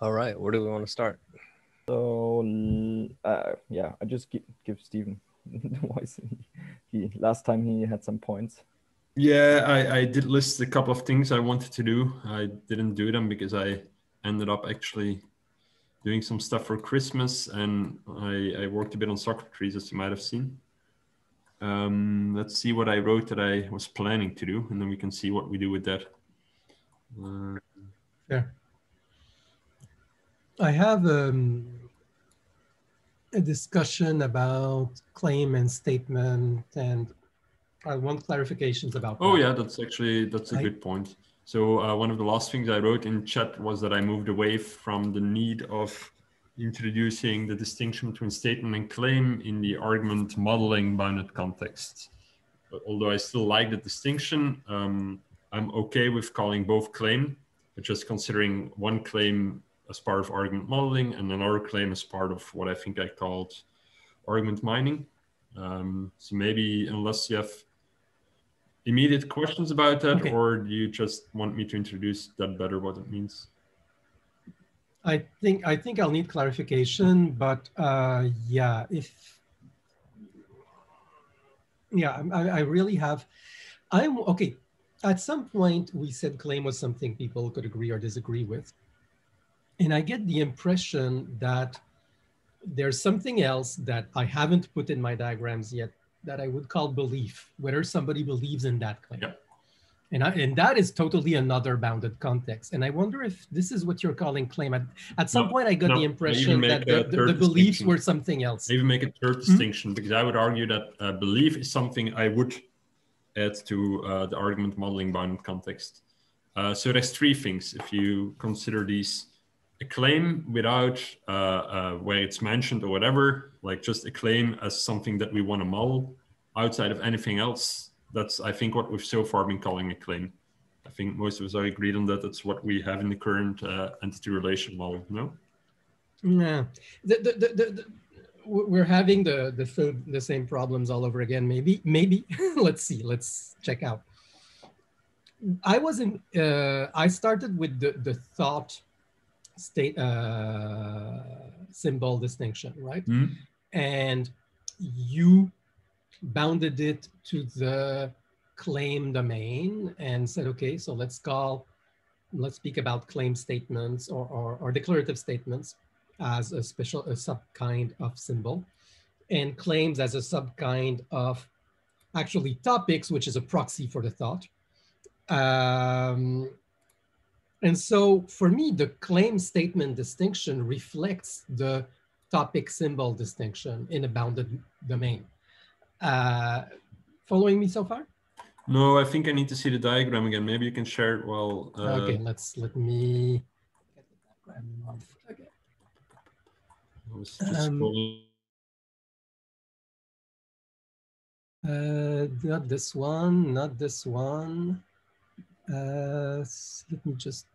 All right, where do we want to start? So uh, yeah, I just gi- give Stephen the voice. He, he last time he had some points. Yeah, I, I did list a couple of things I wanted to do. I didn't do them because I ended up actually doing some stuff for Christmas and I, I worked a bit on Socrates, as you might have seen. Um, let's see what I wrote that I was planning to do, and then we can see what we do with that. Uh, Yeah. I have um, a discussion about claim and statement, and I want clarifications about. Oh that. yeah, that's actually that's a I- good point. So uh, one of the last things I wrote in chat was that I moved away from the need of introducing the distinction between statement and claim in the argument modeling bounded context. But although I still like the distinction, um, I'm okay with calling both claim, but just considering one claim as part of argument modeling and another claim as part of what I think I called argument mining. Um, so maybe unless you have immediate questions about that, Okay. or do you just want me to introduce that better what it means? I think I think I'll need clarification, but uh, yeah, if yeah, I, I really have. I'm okay. At some point, we said claim was something people could agree or disagree with, and I get the impression that there's something else that I haven't put in my diagrams yet that I would call belief, whether somebody believes in that claim. Yeah. And, I, and that is totally another bounded context. And I wonder if this is what you're calling claim. At, at some No, point, I got no, the impression that the, the, the beliefs were something else. Maybe make a third distinction because I would argue that uh, belief is something I would add to uh, the argument modeling bounded context. Uh, so there's three things if you consider these a claim without uh, uh, where it's mentioned or whatever, like just a claim as something that we want to model outside of anything else. That's I think what we've so far been calling a claim. I think most of us are agreed on that. That's what we have in the current uh, entity relation model. No. Yeah, the, the, the, the, we're having the the, same- the same problems all over again. Maybe, maybe. let's see. Let's check out. I wasn't. Uh, I started with the the thought state uh, symbol distinction, right? Mhm. And you bounded it to the claim domain and said, okay, so let's call, let's speak about claim statements or, or, or declarative statements as a special, a sub-kind of symbol and claims as a sub-kind of actually topics, which is a proxy for the thought. Um, and so for me, the claim statement distinction reflects the topic symbol distinction in a bounded domain. Uh, following me so far? No, I think I need to see the diagram again. Maybe you can share it while. Uh, okay, let's let me get the diagram of okay. I was just Um, scrolling. Uh, not this one, not this one. Uh, let me just.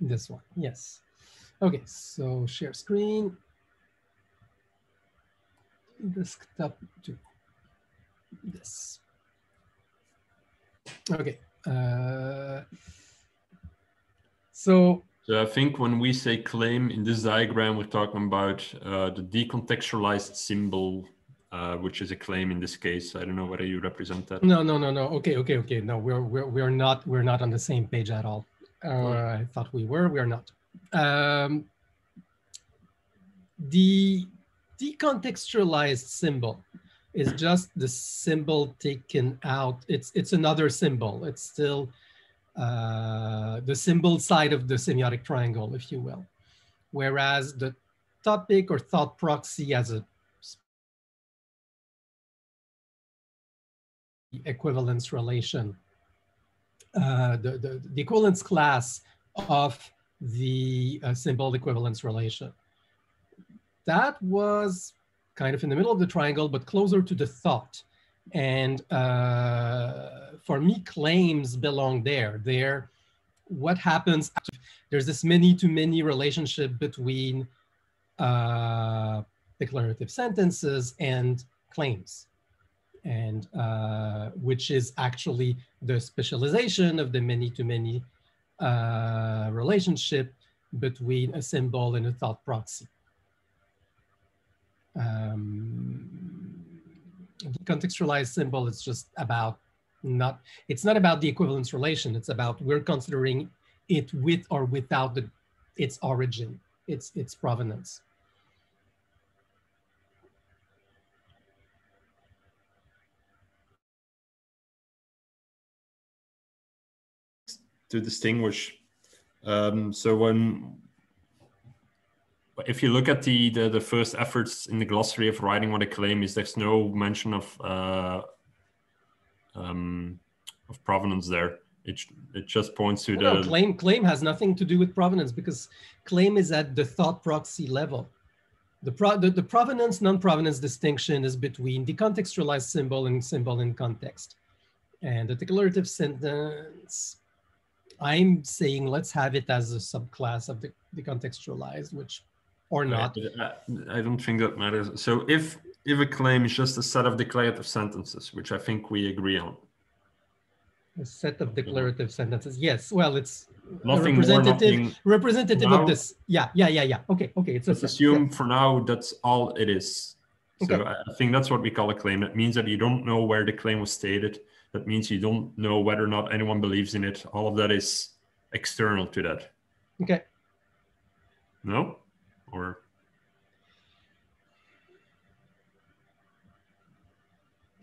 This one, yes. Okay, so share screen. Desktop to this. Okay. Uh, so So I think when we say claim in this diagram, we're talking about uh, the decontextualized symbol, uh, which is a claim in this case. I don't know whether you represent that. No, no, no, no. Okay, okay, okay. No, we're we're we're not we're not on the same page at all. Uh, I thought we were. We're not. Um, the decontextualized symbol is just the symbol taken out. It's it's another symbol. It's still uh, the symbol side of the semiotic triangle, if you will. Whereas the topic or thought proxy as a equivalence relation, uh, the, the, the equivalence class of the uh, symbol equivalence relation. That was kind of in the middle of the triangle, but closer to the thought. And uh, for me, claims belong there. There, what happens, after, there's this many-to-many relationship between uh, declarative sentences and claims and uh, which is actually the specialization of the many-to-many uh, relationship between a symbol and a thought proxy. Um, the contextualized symbol is just about not, it's not about the equivalence relation. It's about we're considering it with or without the, its origin, its, its provenance. To distinguish, um, so when if you look at the, the, the first efforts in the glossary of writing what a claim is, there's no mention of uh, um, of provenance there. It, it just points to no, the claim. Claim has nothing to do with provenance because claim is at the thought proxy level. The, pro, the, the provenance non-provenance distinction is between decontextualized symbol and symbol in context. And the declarative sentence, I'm saying let's have it as a subclass of the contextualized, which or not. I, I don't think that matters. So if if a claim is just a set of declarative sentences, which I think we agree on. A set of declarative sentences. Yes. Well, it's nothing representative more, nothing representative now, of this. Yeah, yeah, yeah, yeah. Okay, okay. It's let's a, assume for now that's all it is. So Okay. I think that's what we call a claim. It means that you don't know where the claim was stated. That means you don't know whether or not anyone believes in it. All of that is external to that. Okay. No? Or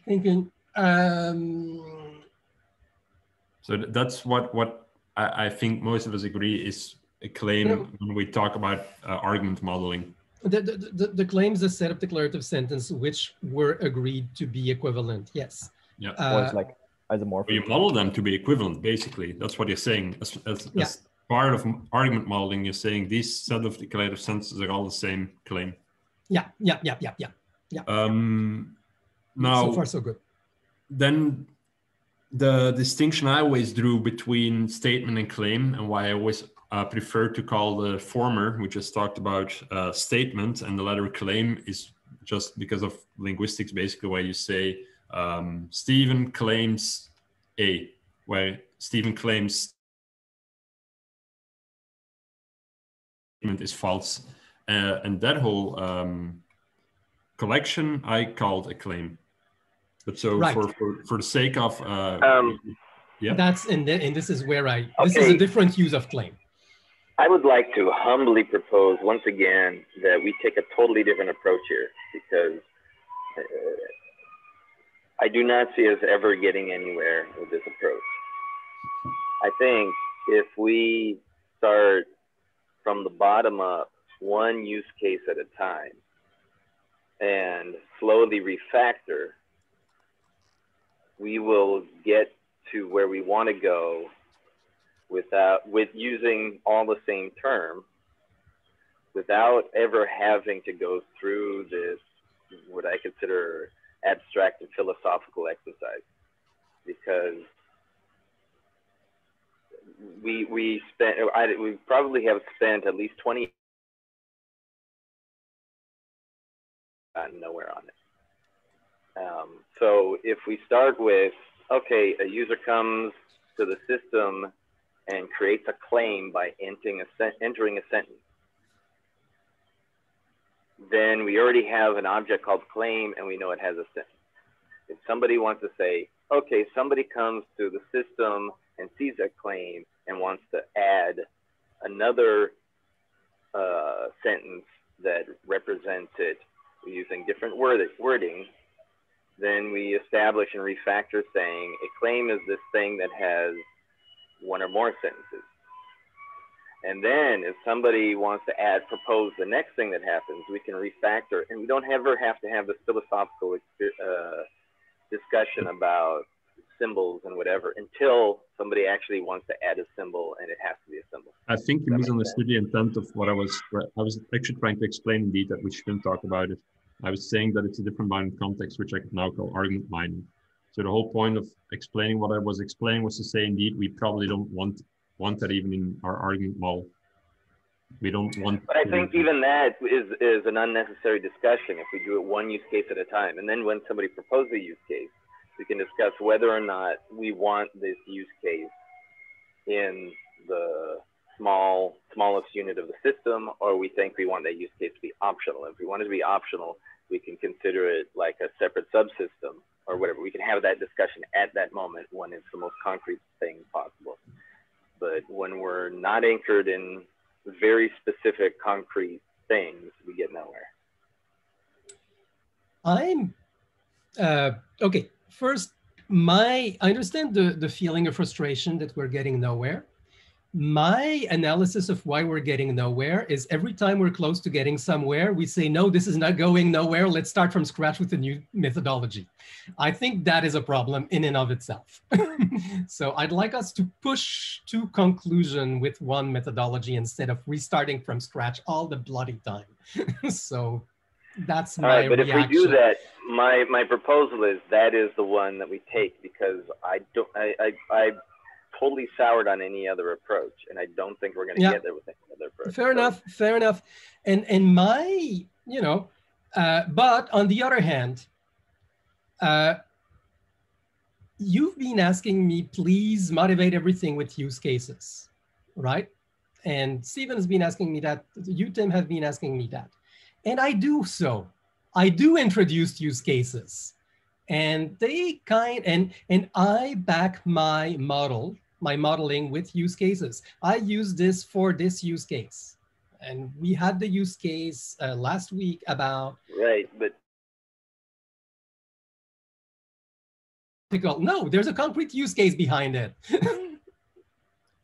Thinking. Um, so that's what what I, I think most of us agree is a claim Yeah. when we talk about uh, argument modeling. the, the, the, the claims a set of declarative sentence which were agreed to be equivalent. Yes. Yeah. or it's Uh, like isomorphic. you model them to be equivalent, basically. That's what you're saying. As, as, Yeah. as part of argument modeling, you're saying these set of declarative sentences are all the same claim. yeah, yeah, yeah, yeah, yeah. Um, now, so far, so good. then the distinction I always drew between statement and claim, and why I always uh, prefer to call the former, we just talked about uh, statement, and the latter claim is just because of linguistics, basically, where you say um, Stephen claims A, where Stephen claims statement is false, uh, and that whole um, collection I called a claim. But so Right. for, for for the sake of uh, Um, Yeah. That's and, th- and this is where I this is a different use of claim. I would like to humbly propose once again that we take a totally different approach here because uh, I do not see us ever getting anywhere with this approach. I think if we start from the bottom up, one use case at a time, and slowly refactor, we will get to where we want to go without with using all the same term without ever having to go through this what I consider abstract and philosophical exercise because we we spent I, we probably have spent at least 20 gotten nowhere on it um, so if we start with okay a user comes to the system and creates a claim by entering a, entering a sentence. Then we already have an object called claim and we know it has a sentence. If somebody wants to say, okay, somebody comes to the system and sees a claim and wants to add another uh, sentence that represents it using different word- wording, then we establish and refactor saying a claim is this thing that has one or more sentences. And then if somebody wants to add, propose the next thing that happens, we can refactor and we don't ever have to have this philosophical uh, discussion about symbols and whatever until somebody actually wants to add a symbol and it has to be a symbol. I think you misunderstood the intent of what I was. I was actually trying to explain indeed that we shouldn't talk about it. I was saying that it's a different bounded context, which I could now call argument mining. So the whole point of explaining what I was explaining was to say, indeed, we probably don't want want that even in our argument model. We don't want. But I think even that is, is an unnecessary discussion if we do it one use case at a time. And then when somebody proposes a use case, we can discuss whether or not we want this use case in the small smallest unit of the system, or we think we want that use case to be optional. If we want it to be optional, we can consider it like a separate subsystem or whatever. We can have that discussion at that moment when it's the most concrete thing possible. But when we're not anchored in very specific concrete things, we get nowhere. I'm uh, okay. First, my I understand the the feeling of frustration that we're getting nowhere my analysis of why we're getting nowhere is every time we're close to getting somewhere, we say, no, this is not going nowhere. Let's start from scratch with a new methodology. I think that is a problem in and of itself. so I'd like us to push to conclusion with one methodology instead of restarting from scratch all the bloody time. so that's my all right, but reaction. if we do that, my my proposal is that is the one that we take because I don't I I, I totally soured on any other approach, and I don't think we're going to yeah. get there with any other approach. Fair so. enough. Fair enough. And and my you know, uh, but on the other hand, uh, you've been asking me please motivate everything with use cases, right? And Stephen has been asking me that. You Tim have been asking me that, and I do so. I do introduce use cases and they kind and and i back my model my modeling with use cases. I use this for this use case. And we had the use case uh, last week about. Right, but. No, there's a concrete use case behind it.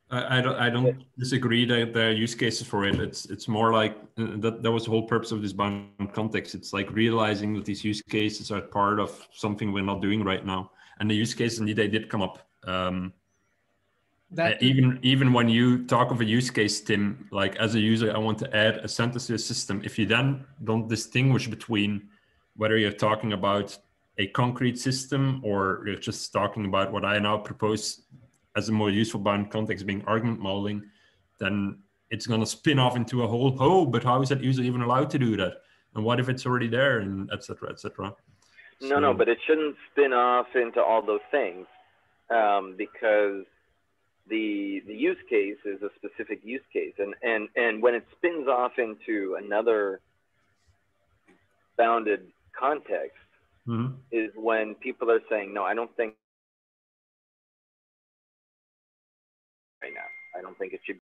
I, I, don't I don't disagree that there are use cases for it. It's it's more like uh, that that was the whole purpose of this bound context. It's like realizing that these use cases are part of something we're not doing right now. And the use case indeed they did come up. Um, that uh, even even when you talk of a use case tim like as a user i want to add a sentence to a system. If you then don't distinguish between whether you're talking about a concrete system or you're just talking about what i now propose as a more useful bound context being argument modeling then it's going to spin off into a whole oh but how is that user even allowed to do that? And what if it's already there and etc etc no so, no but it shouldn't spin off into all those things um, because the the use case is a specific use case and and and when it spins off into another bounded context mm-hmm. is when people are saying no i don't think right now i don't think it should